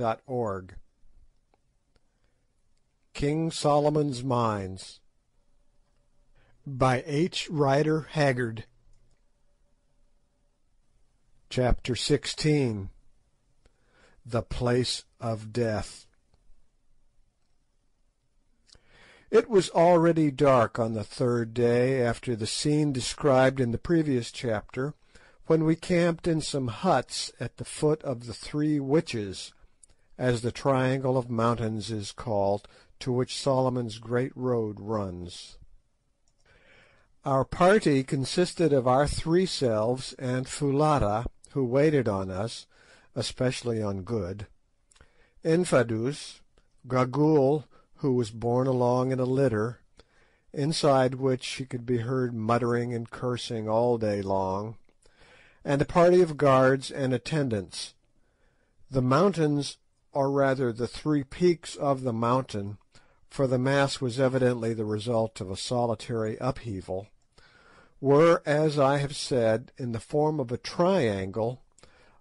CHAPTER KING SOLOMON'S MINES by H. Rider Haggard. CHAPTER XVI THE PLACE OF DEATH. It was already dark on the third day after the scene described in the previous chapter, when we camped in some huts at the foot of the Three Witches, as the triangle of mountains is called to which Solomon's Great Road runs. Our party consisted of our three selves and Foulata, who waited on us, especially on Good, Infadoos, Gagool, who was borne along in a litter, inside which she could be heard muttering and cursing all day long, and a party of guards and attendants. The mountains, or rather the three peaks of the mountain, for the mass was evidently the result of a solitary upheaval, were, as I have said, in the form of a triangle,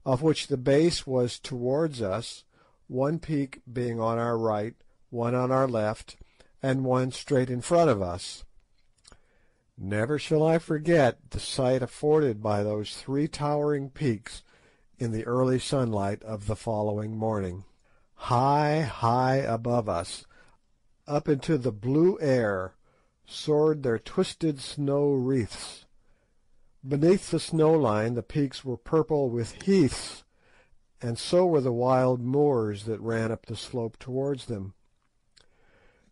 of which the base was towards us, one peak being on our right, one on our left, and one straight in front of us. Never shall I forget the sight afforded by those three towering peaks in the early sunlight of the following morning. High, high above us, up into the blue air, soared their twisted snow wreaths. Beneath the snow line the peaks were purple with heaths, and so were the wild moors that ran up the slope towards them.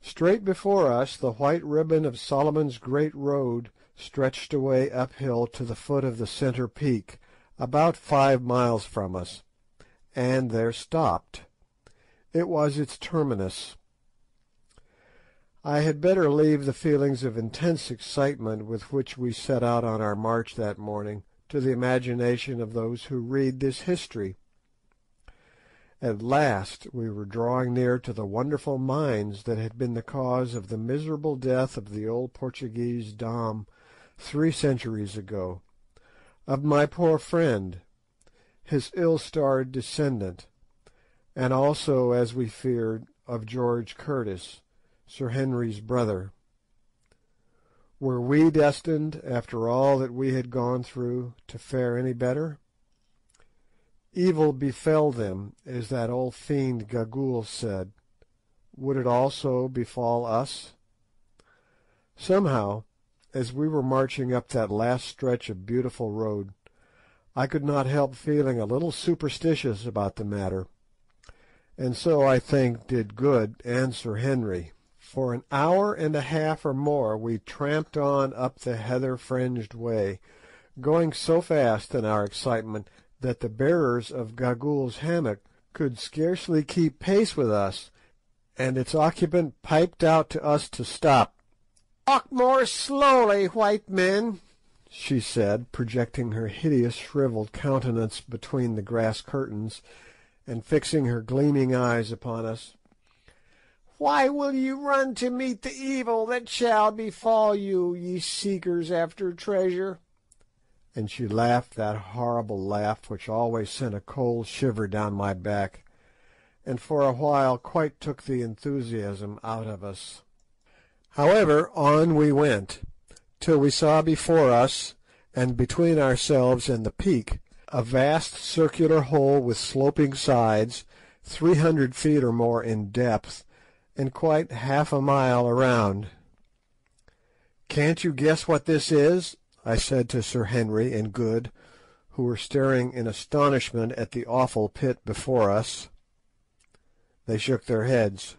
Straight before us the white ribbon of Solomon's Great Road stretched away uphill to the foot of the centre peak, about five miles from us, and there stopped. It was its terminus. I had better leave the feelings of intense excitement with which we set out on our march that morning to the imagination of those who read this history. At last we were drawing near to the wonderful mines that had been the cause of the miserable death of the old Portuguese Dom three centuries ago, of my poor friend, his ill-starred descendant, and also, as we feared, of George Curtis, Sir Henry's brother. Were we destined, after all that we had gone through, to fare any better? Evil befell them, as that old fiend Gagool said. Would it also befall us? Somehow, as we were marching up that last stretch of beautiful road, I could not help feeling a little superstitious about the matter, and so I think did Good and Sir Henry. For an hour and a half or more we tramped on up the heather-fringed way, going so fast in our excitement that the bearers of Gagool's hammock could scarcely keep pace with us, and its occupant piped out to us to stop. "Walk more slowly, white men," she said, projecting her hideous shrivelled countenance between the grass curtains, and fixing her gleaming eyes upon us. "Why will ye run to meet the evil that shall befall you, ye seekers after treasure?" and she laughed that horrible laugh which always sent a cold shiver down my back, and for a while quite took the enthusiasm out of us. However, on we went, till we saw before us, and between ourselves and the peak, a vast circular hole with sloping sides, three hundred feet or more in depth, and quite half a mile around. "Can't you guess what this is?" I said to Sir Henry and Good, who were staring in astonishment at the awful pit before us. They shook their heads.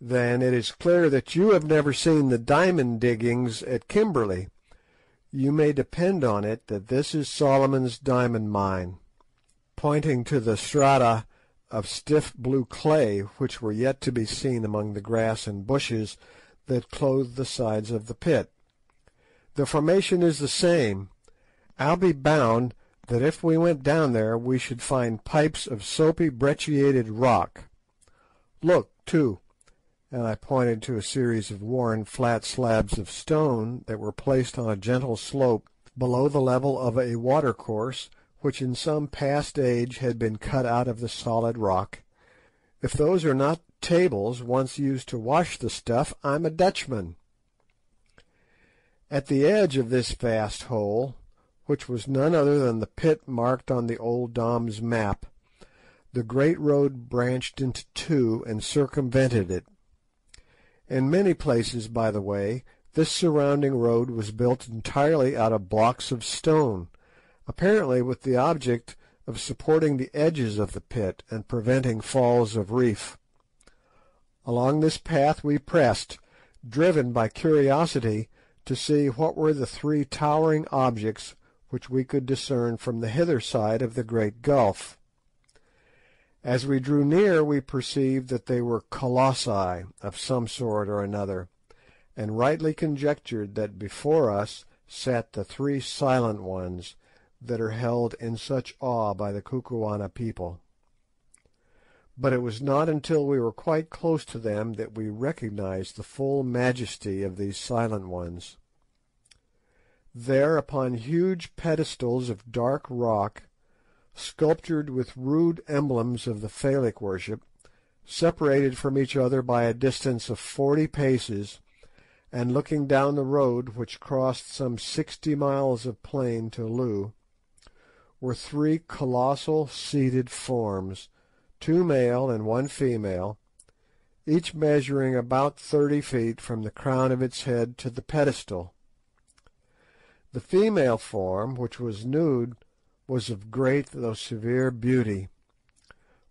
"Then it is clear that you have never seen the diamond diggings at Kimberley. You may depend on it that this is Solomon's diamond mine," pointing to the strata of stiff blue clay which were yet to be seen among the grass and bushes that clothed the sides of the pit. The formation is the same. I'll be bound that if we went down there we should find pipes of soapy brecciated rock. Look, too," and I pointed to a series of worn flat slabs of stone that were placed on a gentle slope below the level of a watercourse which in some past age had been cut out of the solid rock, if those are not tables once used to wash the stuff, I'm a Dutchman. At the edge of this vast hole, which was none other than the pit marked on the old Dom's map, the great road branched into two and circumvented it. In many places, by the way, this surrounding road was built entirely out of blocks of stone, apparently with the object of supporting the edges of the pit and preventing falls of reef. Along this path we pressed, driven by curiosity to see what were the three towering objects which we could discern from the hither side of the great gulf. As we drew near we perceived that they were colossi of some sort or another, and rightly conjectured that before us sat the three Silent Ones that are held in such awe by the Kukuana people. But it was not until we were quite close to them that we recognised the full majesty of these Silent Ones. There, upon huge pedestals of dark rock, sculptured with rude emblems of the Phallic worship, separated from each other by a distance of forty paces, and looking down the road which crossed some sixty miles of plain to Loo, were three colossal seated forms, two male and one female, each measuring about thirty feet from the crown of its head to the pedestal. The female form, which was nude, was of great though severe beauty,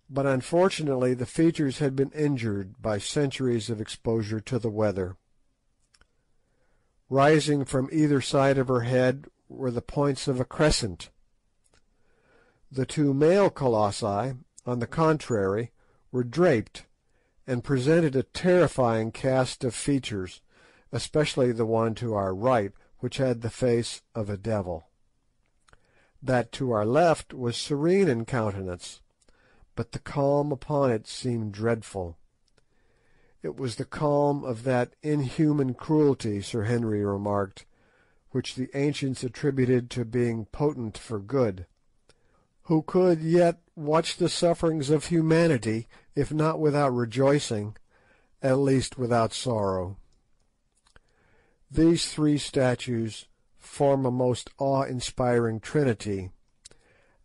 but unfortunately the features had been injured by centuries of exposure to the weather. Rising from either side of her head were the points of a crescent. The two male colossi, on the contrary, were draped, and presented a terrifying cast of features, especially the one to our right, which had the face of a devil. That to our left was serene in countenance, but the calm upon it seemed dreadful. It was the calm of that inhuman cruelty, Sir Henry remarked, which the ancients attributed to being potent for good, who could yet watch the sufferings of humanity, if not without rejoicing, at least without sorrow. These three statues form a most awe-inspiring trinity,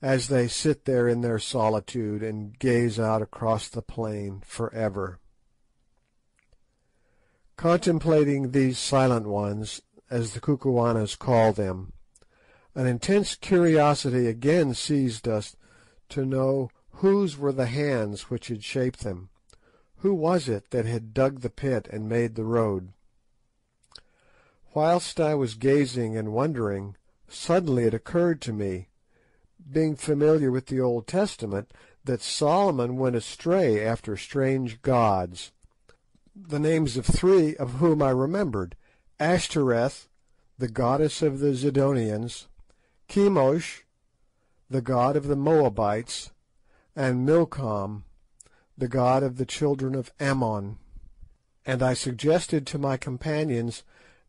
as they sit there in their solitude and gaze out across the plain for ever. Contemplating these silent ones, as the Kukuanas call them, an intense curiosity again seized us to know whose were the hands which had shaped them. Who was it that had dug the pit and made the road? Whilst I was gazing and wondering, suddenly it occurred to me, being familiar with the Old Testament, that Solomon went astray after strange gods, the names of three of whom I remembered, Ashtoreth, the goddess of the Zidonians, Chemosh, the god of the Moabites, and Milcom, the god of the children of Ammon. And I suggested to my companions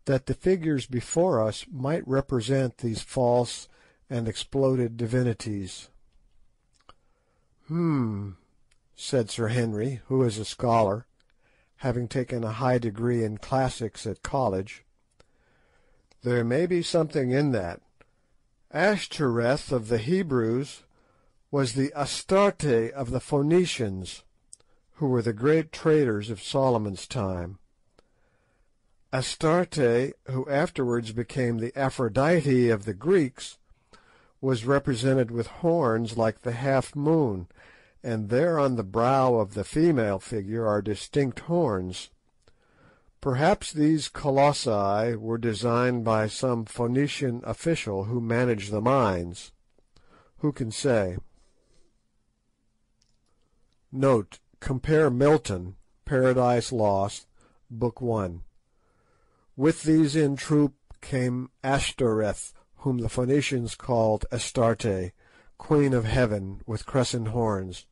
that the figures before us might represent these false and exploded divinities. Hmm, said Sir Henry, who is a scholar, having taken a high degree in classics at college. There may be something in that. Ashtoreth of the Hebrews was the Astarte of the Phoenicians, who were the great traders of Solomon's time. Astarte, who afterwards became the Aphrodite of the Greeks, was represented with horns like the half moon, and there on the brow of the female figure are distinct horns. Perhaps these colossi were designed by some Phoenician official who managed the mines. Who can say? Note: Compare Milton, Paradise Lost, Book One. With these in troop came Ashtoreth, whom the Phoenicians called Astarte, Queen of Heaven, with crescent horns,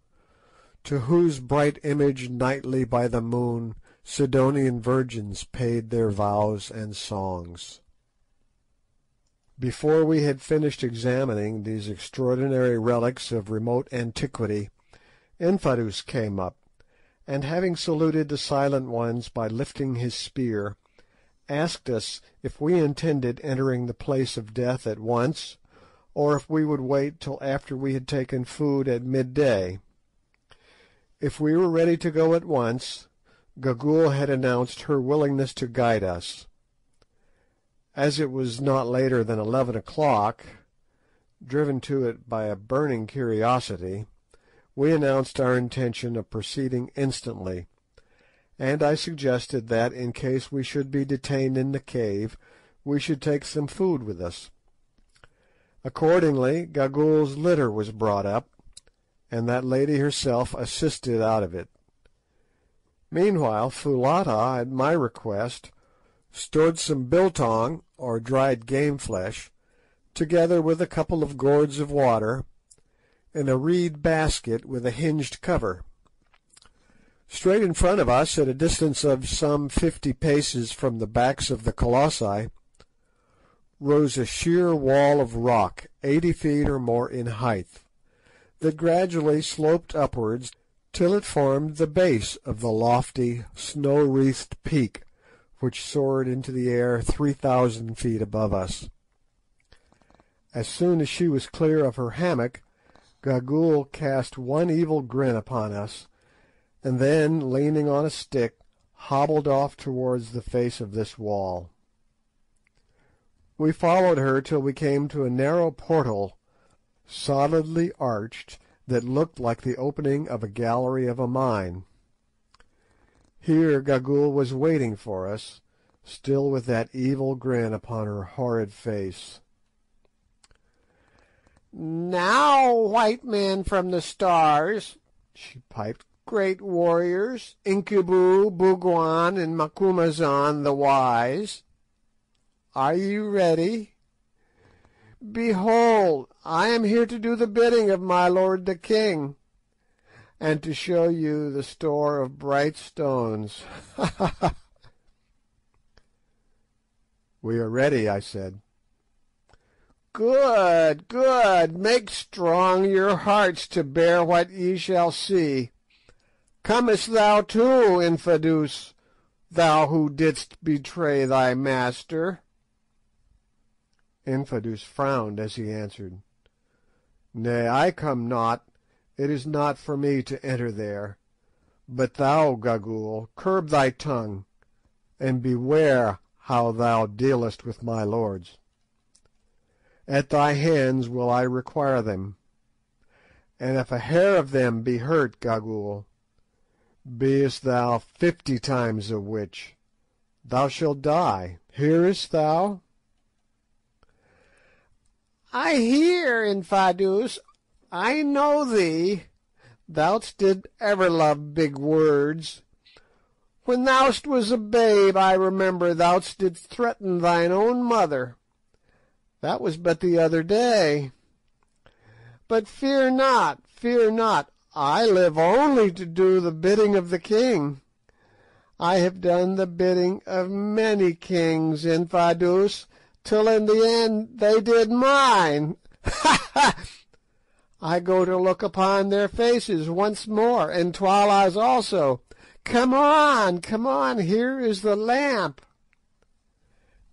to whose bright image nightly by the moon Sidonian virgins paid their vows and songs. Before we had finished examining these extraordinary relics of remote antiquity, Infadoos came up, and having saluted the Silent Ones by lifting his spear, asked us if we intended entering the place of death at once, or if we would wait till after we had taken food at midday. If we were ready to go at once, Gagool had announced her willingness to guide us. As it was not later than eleven o'clock, driven to it by a burning curiosity, we announced our intention of proceeding instantly, and I suggested that, in case we should be detained in the cave, we should take some food with us. Accordingly, Gagool's litter was brought up, and that lady herself assisted out of it. Meanwhile, Foulata, at my request, stored some biltong, or dried game flesh, together with a couple of gourds of water, in a reed basket with a hinged cover. Straight in front of us, at a distance of some fifty paces from the backs of the Colossi, rose a sheer wall of rock, eighty feet or more in height, that gradually sloped upwards till it formed the base of the lofty, snow-wreathed peak which soared into the air three thousand feet above us. As soon as she was clear of her hammock, Gagool cast one evil grin upon us, and then, leaning on a stick, hobbled off towards the face of this wall. We followed her till we came to a narrow portal, solidly arched, that looked like the opening of a gallery of a mine. Here Gagool was waiting for us, still with that evil grin upon her horrid face. "Now, white man from the Stars," she piped, "great warriors, Incubu, Bougwan, and Macumazahn the wise. Are you ready? Behold, I am here to do the bidding of my lord the king, and to show you the store of bright stones. Ha ha ha!" "We are ready," I said. "Good, good! Make strong your hearts to bear what ye shall see. Comest thou too, Infadoos, thou who didst betray thy master?" Infadoos frowned as he answered, "Nay, I come not; it is not for me to enter there. But thou, Gagool, curb thy tongue, and beware how thou dealest with my lords. At thy hands will I require them, and if a hair of them be hurt, Gagool, beest thou fifty times a witch, thou shalt die. Hearest thou?" "I hear, Infadoos. I know thee. Thou didst ever love big words. When thou wast a babe, I remember, thou didst threaten thine own mother. That was but the other day. But fear not, fear not. I live only to do the bidding of the king. I have done the bidding of many kings, in Infadoos, till in the end they did mine. Ha! ha! I go to look upon their faces once more, and Twala's also. Come on, come on, here is the lamp."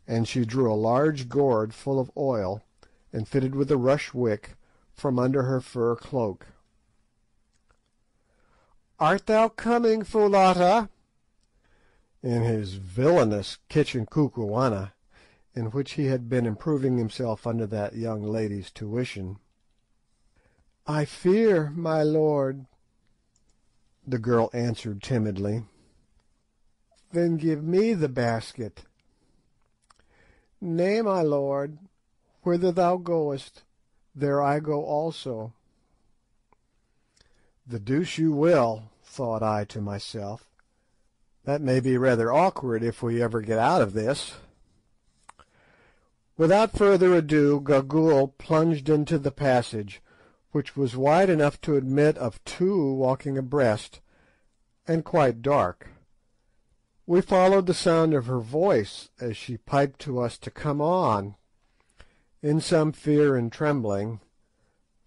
And she drew a large gourd full of oil, and fitted with a rush wick, from under her fur cloak. "Art thou coming, Foulata?" In his villainous kitchen kukuana in which he had been improving himself under that young lady's tuition. "I fear, my lord," the girl answered timidly. "Then give me the basket." "Nay, my lord, whither thou goest, there I go also." "The deuce you will," thought I to myself; "that may be rather awkward if we ever get out of this. Without further ado Gagool plunged into the passage, which was wide enough to admit of two walking abreast, and quite dark. We followed the sound of her voice as she piped to us to come on. in some fear and trembling,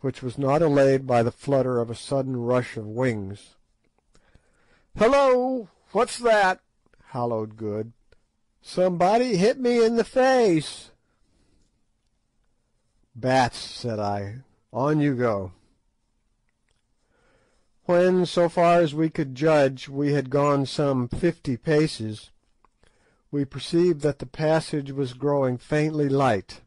which was not allayed by the flutter of a sudden rush of wings. "Hullo! What's that?" halloed Good. "Somebody hit me in the face." "Bats," said I. "On you go." When, so far as we could judge, we had gone some fifty paces, we perceived that the passage was growing faintly light.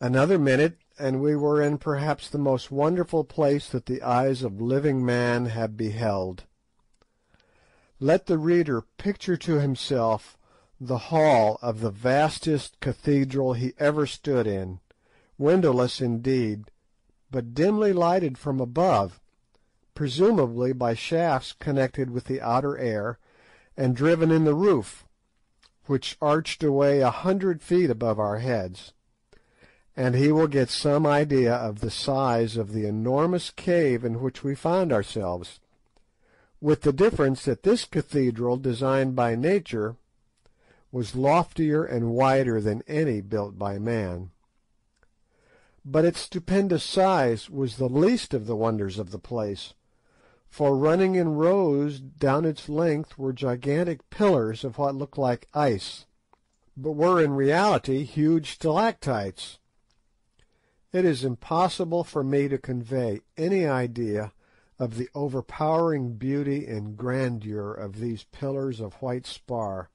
Another minute, and we were in perhaps the most wonderful place that the eyes of living man have beheld. Let the reader picture to himself the hall of the vastest cathedral he ever stood in, windowless indeed, but dimly lighted from above, presumably by shafts connected with the outer air and driven in the roof, which arched away a hundred feet above our heads, and he will get some idea of the size of the enormous cave in which we found ourselves, with the difference that this cathedral, designed by nature, was loftier and wider than any built by man. But its stupendous size was the least of the wonders of the place, for running in rows down its length were gigantic pillars of what looked like ice, but were in reality huge stalactites. It is impossible for me to convey any idea of the overpowering beauty and grandeur of these pillars of white spar,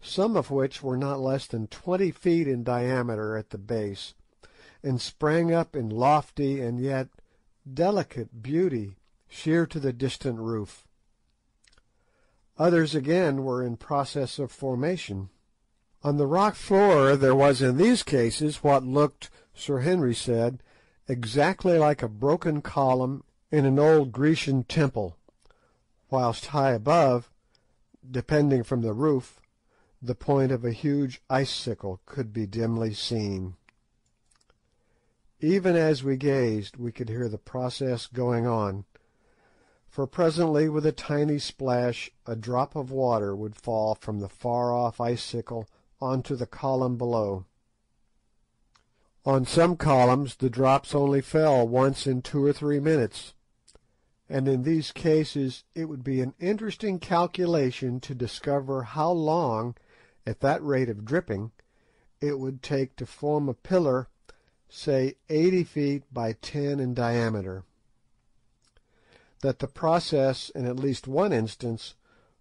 some of which were not less than twenty feet in diameter at the base, and sprang up in lofty and yet delicate beauty sheer to the distant roof. Others again were in process of formation. On the rock floor there was in these cases what looked, Sir Henry said, exactly like a broken column in an old Grecian temple, whilst high above, depending from the roof, the point of a huge icicle could be dimly seen. Even as we gazed we could hear the process going on, for presently with a tiny splash a drop of water would fall from the far-off icicle on to the column below. On some columns the drops only fell once in two or three minutes, and in these cases it would be an interesting calculation to discover how long, at that rate of dripping, it would take to form a pillar, say eighty feet by ten in diameter. That the process in at least one instance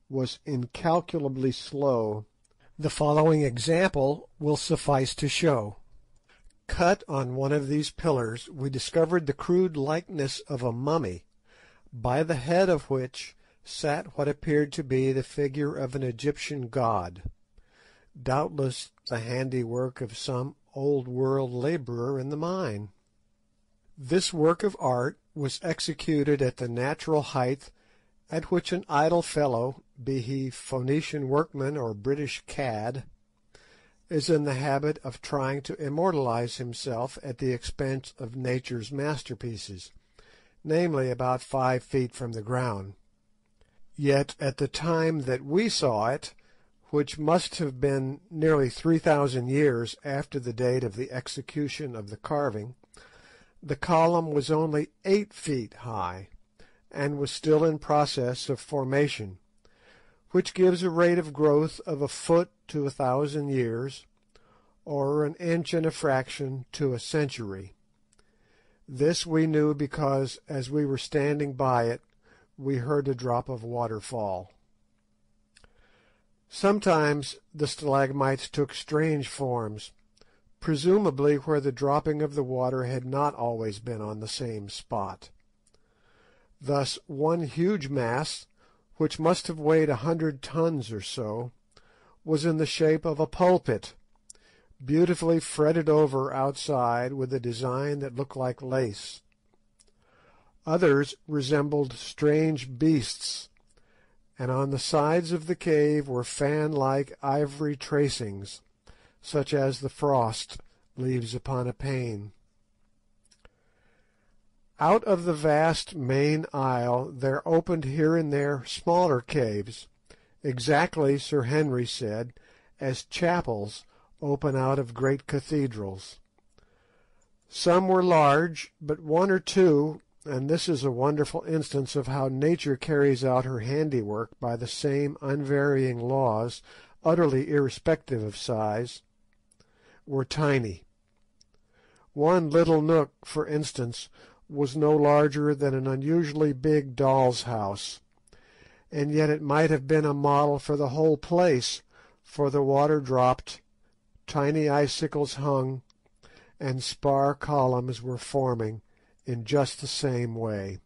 was incalculably slow, the following example will suffice to show. Cut on one of these pillars we discovered the crude likeness of a mummy, by the head of which sat what appeared to be the figure of an Egyptian god, doubtless the handiwork of some old world labourer in the mine. This work of art was executed at the natural height at which an idle fellow, be he Phoenician workman or British cad, is in the habit of trying to immortalise himself at the expense of nature's masterpieces, namely about five feet from the ground. Yet at the time that we saw it, which must have been nearly three thousand years after the date of the execution of the carving, the column was only eight feet high, and was still in process of formation, which gives a rate of growth of a foot to a thousand years, or an inch and a fraction to a century. This we knew because, as we were standing by it, we heard a drop of water fall. Sometimes the stalagmites took strange forms, presumably where the dropping of the water had not always been on the same spot. Thus one huge mass, which must have weighed a hundred tons or so, was in the shape of a pulpit, beautifully fretted over outside with a design that looked like lace. Others resembled strange beasts, and on the sides of the cave were fan-like ivory tracings, such as the frost leaves upon a pane. Out of the vast main aisle there opened here and there smaller caves, exactly, Sir Henry said, as chapels open out of great cathedrals. Some were large, but one or two, and this is a wonderful instance of how Nature carries out her handiwork by the same unvarying laws, utterly irrespective of size, were tiny. One little nook, for instance, was no larger than an unusually big doll's house, and yet it might have been a model for the whole place, for the water dropped, tiny icicles hung, and spar columns were forming in just the same way.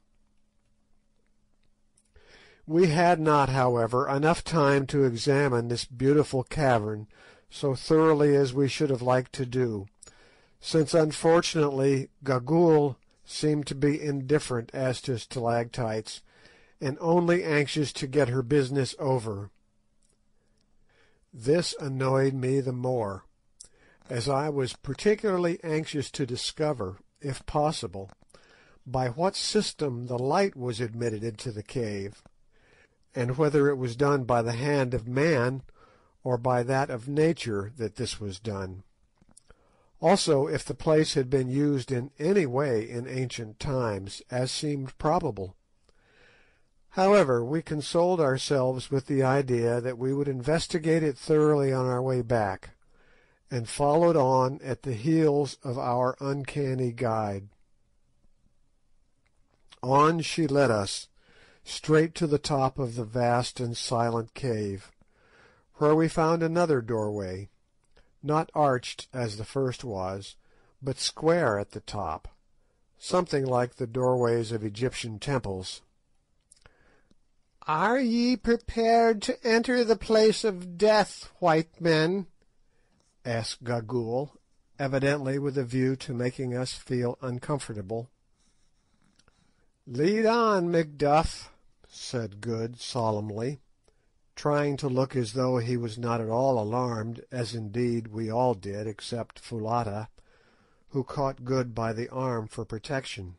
We had not, however, enough time to examine this beautiful cavern so thoroughly as we should have liked to do, since unfortunately Gagool seemed to be indifferent as to stalactites, and only anxious to get her business over. This annoyed me the more, as I was particularly anxious to discover, if possible, by what system the light was admitted into the cave, and whether it was done by the hand of man or by that of nature that this was done. Also, if the place had been used in any way in ancient times, as seemed probable. However, we consoled ourselves with the idea that we would investigate it thoroughly on our way back, and followed on at the heels of our uncanny guide. On she led us, straight to the top of the vast and silent cave, where we found another doorway, not arched as the first was, but square at the top, something like the doorways of Egyptian temples. "Are ye prepared to enter the place of death, white men?" asked Gagool, evidently with a view to making us feel uncomfortable. "Lead on, Macduff," said Good solemnly, trying to look as though he was not at all alarmed, as indeed we all did except Foulata, who caught Good by the arm for protection.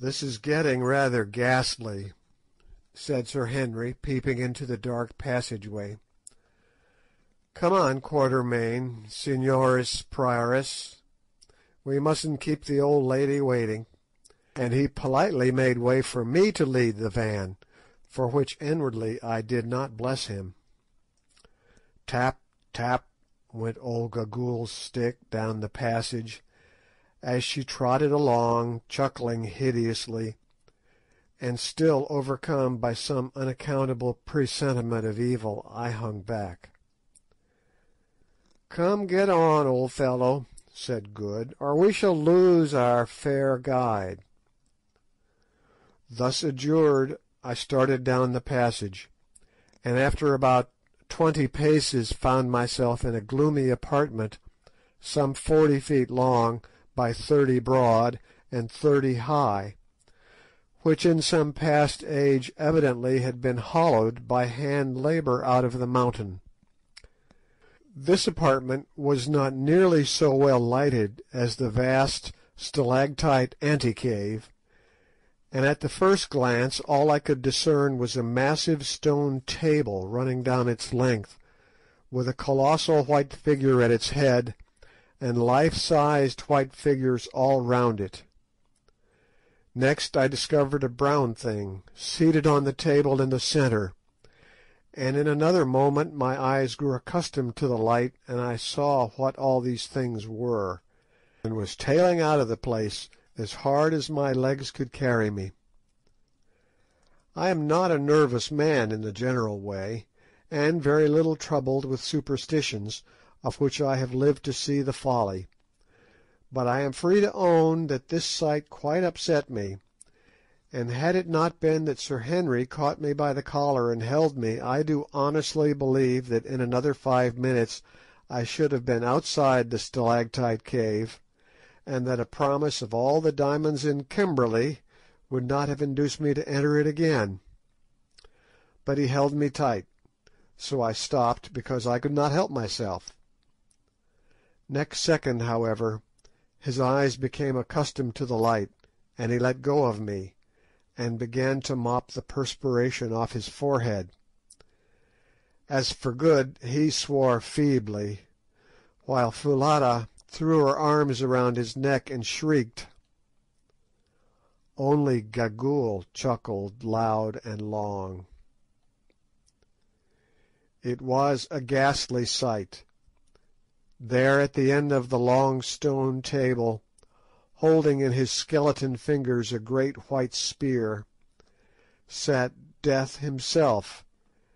"This is getting rather ghastly," said Sir Henry, peeping into the dark passage-way. "Come on, Quatermain, seniores priores, we mustn't keep the old lady waiting and he politely made way for me to lead the van, for which inwardly I did not bless him. Tap, tap, went old Gagool's stick down the passage, as she trotted along, chuckling hideously, and still overcome by some unaccountable presentiment of evil, I hung back. "Come, get on, old fellow," said Good, "or we shall lose our fair guide." Thus adjured, I started down the passage, and after about twenty paces found myself in a gloomy apartment some forty feet long by thirty broad and thirty high, which in some past age evidently had been hollowed by hand labour out of the mountain. This apartment was not nearly so well lighted as the vast stalactite ante-cave, and at the first glance all I could discern was a massive stone table running down its length, with a colossal white figure at its head, and life-sized white figures all round it. Next I discovered a brown thing, seated on the table in the centre, and in another moment my eyes grew accustomed to the light, and I saw what all these things were, and was tailing out of the place as hard as my legs could carry me. I am not a nervous man in the general way, and very little troubled with superstitions, of which I have lived to see the folly, but I am free to own that this sight quite upset me, and had it not been that Sir Henry caught me by the collar and held me, I do honestly believe that in another five minutes I should have been outside the stalactite cave, and that a promise of all the diamonds in Kimberley would not have induced me to enter it again. But he held me tight, so I stopped because I could not help myself. Next second, however, his eyes became accustomed to the light, and he let go of me, and began to mop the perspiration off his forehead. As for Good, he swore feebly, while Foulata threw her arms around his neck and shrieked. Only Gagool chuckled loud and long. It was a ghastly sight. There at the end of the long stone table, holding in his skeleton fingers a great white spear, sat Death himself,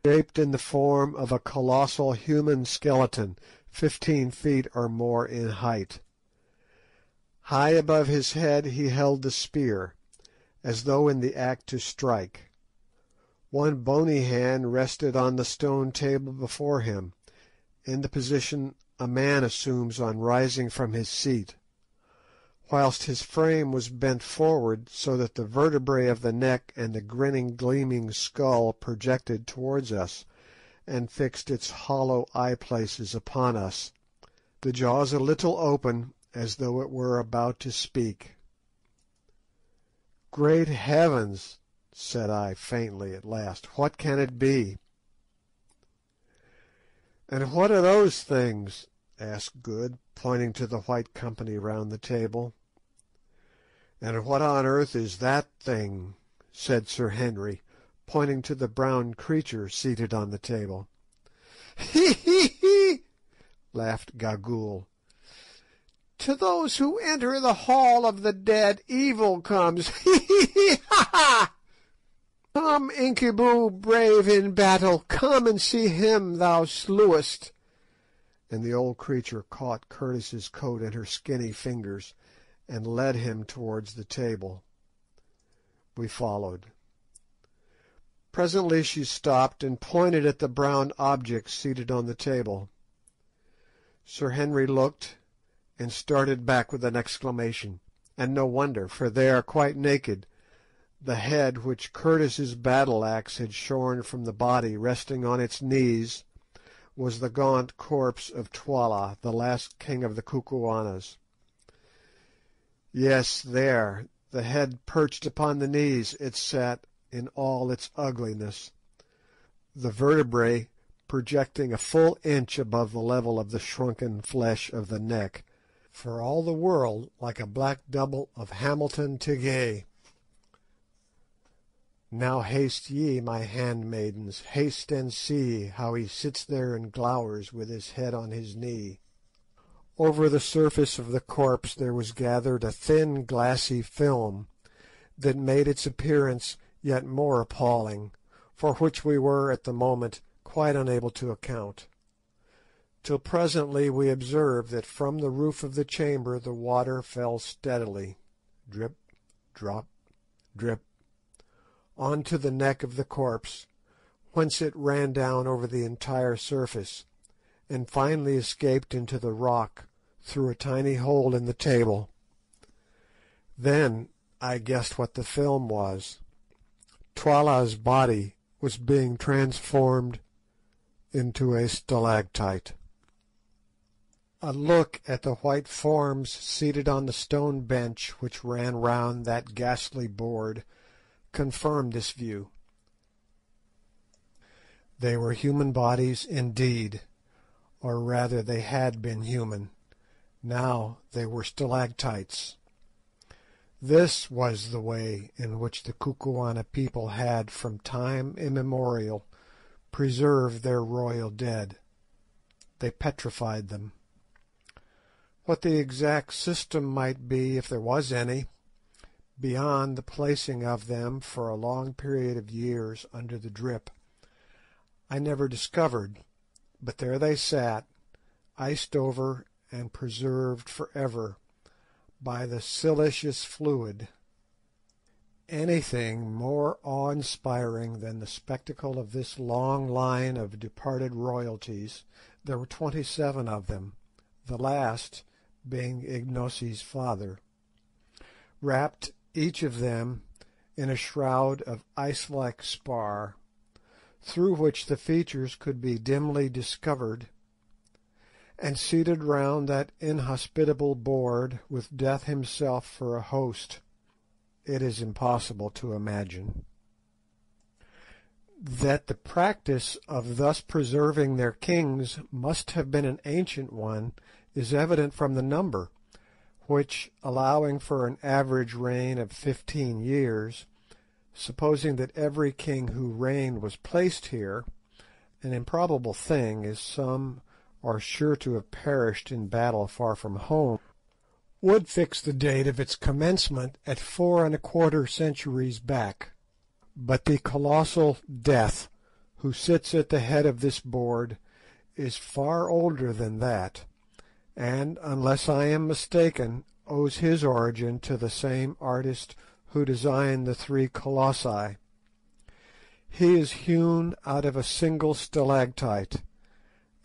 shaped in the form of a colossal human skeleton fifteen feet or more in height. High above his head he held the spear, as though in the act to strike. One bony hand rested on the stone table before him, in the position a man assumes on rising from his seat, whilst his frame was bent forward so that the vertebrae of the neck and the grinning, gleaming skull projected towards us and fixed its hollow eye places upon us, the jaws a little open as though it were about to speak. "Great heavens!" said I faintly at last, "what can it be?" "And what are those things?" asked Good, pointing to the white company round the table. "And what on earth is that thing?" said Sir Henry, pointing to the brown creature seated on the table. "Hee! hee! hee!" laughed Gagool. "To those who enter the Hall of the Dead evil comes. Hee! hee! hee! ha! ha! Come, Incubu, brave in battle, come and see him thou slewest," and the old creature caught Curtis's coat in her skinny fingers and led him towards the table. We followed. Presently she stopped and pointed at the brown object seated on the table. Sir Henry looked, and started back with an exclamation, and no wonder, for there, quite naked, the head which Curtis's battle axe had shorn from the body resting on its knees, was the gaunt corpse of Twala, the last king of the Kukuanas. Yes, there, the head perched upon the knees, it sat in all its ugliness, the vertebrae projecting a full inch above the level of the shrunken flesh of the neck, for all the world like a black double of Hamilton Tighe. Now haste ye, my handmaidens, haste and see How he sits there and glowers with his head on his knee. Over the surface of the corpse there was gathered a thin glassy film that made its appearance yet more appalling, for which we were at the moment quite unable to account, till presently we observed that from the roof of the chamber the water fell steadily, drip, drop, drip, on to the neck of the corpse, whence it ran down over the entire surface, and finally escaped into the rock through a tiny hole in the table. Then I guessed what the film was. Twala's body was being transformed into a stalactite. A look at the white forms seated on the stone bench which ran round that ghastly board confirmed this view. They were human bodies indeed, or rather they had been human; now they were stalactites. This was the way in which the Kukuana people had from time immemorial preserved their royal dead. They petrified them. What the exact system might be, if there was any, beyond the placing of them for a long period of years under the drip, I never discovered, but there they sat, iced over and preserved for ever by the siliceous fluid. Anything more awe-inspiring than the spectacle of this long line of departed royalties, there were twenty-seven of them, the last being Ignosi's father, wrapped each of them in a shroud of ice-like spar, through which the features could be dimly discovered, and seated round that inhospitable board with Death himself for a host, it is impossible to imagine. That the practice of thus preserving their kings must have been an ancient one is evident from the number, which, allowing for an average reign of fifteen years, supposing that every king who reigned was placed here, an improbable thing, is some are sure to have perished in battle far from home, would fix the date of its commencement at four and a quarter centuries back. But the colossal Death, who sits at the head of this board, is far older than that, and, unless I am mistaken, owes his origin to the same artist who designed the three Colossi. He is hewn out of a single stalactite,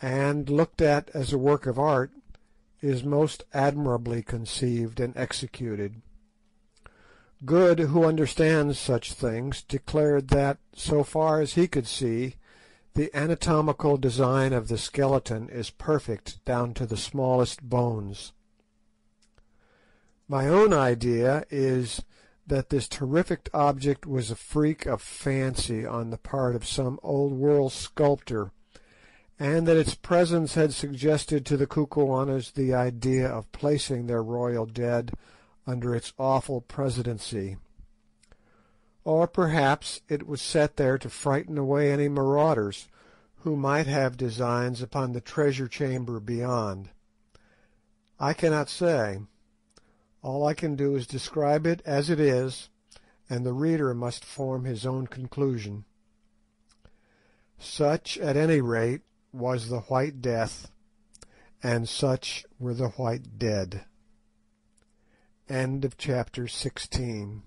and, looked at as a work of art, is most admirably conceived and executed. Good, who understands such things, declared that, so far as he could see, the anatomical design of the skeleton is perfect down to the smallest bones. My own idea is that this terrific object was a freak of fancy on the part of some old world sculptor, and that its presence had suggested to the Kukuanas the idea of placing their royal dead under its awful presidency. Or perhaps it was set there to frighten away any marauders who might have designs upon the treasure chamber beyond. I cannot say. All I can do is describe it as it is, and the reader must form his own conclusion. Such, at any rate, was the White Death, and such were the White Dead. End of chapter 16